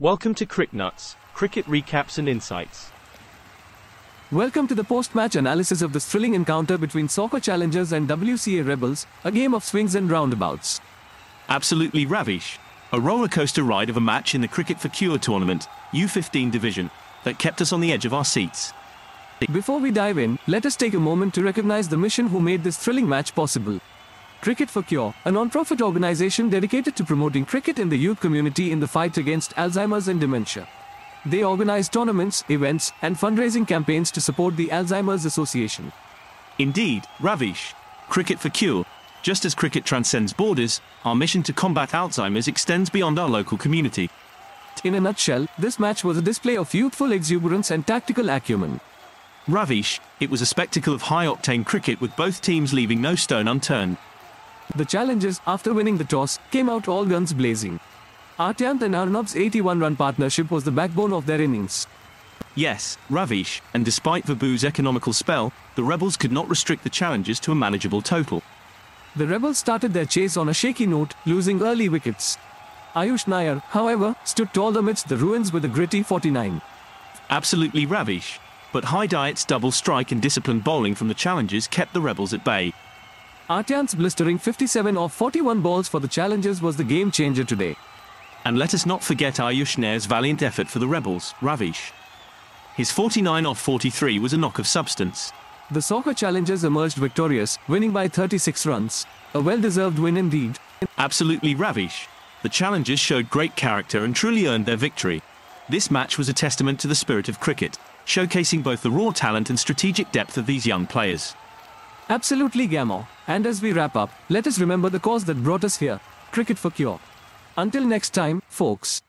Welcome to CricNuts, cricket recaps and insights. Welcome to the post-match analysis of this thrilling encounter between SOCA Challengers and WCA Rebels, a game of swings and roundabouts. Absolutely ravish. A rollercoaster ride of a match in the Cricket for Cure tournament, U15 division, that kept us on the edge of our seats. Before we dive in, let us take a moment to recognize the mission who made this thrilling match possible. Cricket for Cure, a non-profit organization dedicated to promoting cricket in the youth community in the fight against Alzheimer's and dementia. They organize tournaments, events, and fundraising campaigns to support the Alzheimer's Association. Indeed, ravish. Cricket for Cure. Just as cricket transcends borders, our mission to combat Alzheimer's extends beyond our local community. In a nutshell, this match was a display of youthful exuberance and tactical acumen. Ravish, it was a spectacle of high-octane cricket with both teams leaving no stone unturned. The challengers, after winning the toss, came out all guns blazing. Artyant and Arnav's 81-run partnership was the backbone of their innings. Yes, Ravish, and despite Vabu's economical spell, the rebels could not restrict the challengers to a manageable total. The rebels started their chase on a shaky note, losing early wickets. Ayush Nair, however, stood tall amidst the ruins with a gritty 49. Absolutely ravish. But High Diet's double strike and disciplined bowling from the challengers kept the rebels at bay. Artyant's blistering 57 off 41 balls for the challengers was the game changer today. And let us not forget Ayush Nair's valiant effort for the rebels, Ravish. His 49 off 43 was a knock of substance. The SOCA challengers emerged victorious, winning by 36 runs. A well-deserved win indeed. Absolutely ravish. The challengers showed great character and truly earned their victory. This match was a testament to the spirit of cricket, showcasing both the raw talent and strategic depth of these young players. Absolutely Gamo. And as we wrap up, let us remember the cause that brought us here. Cricket for Cure. Until next time, folks.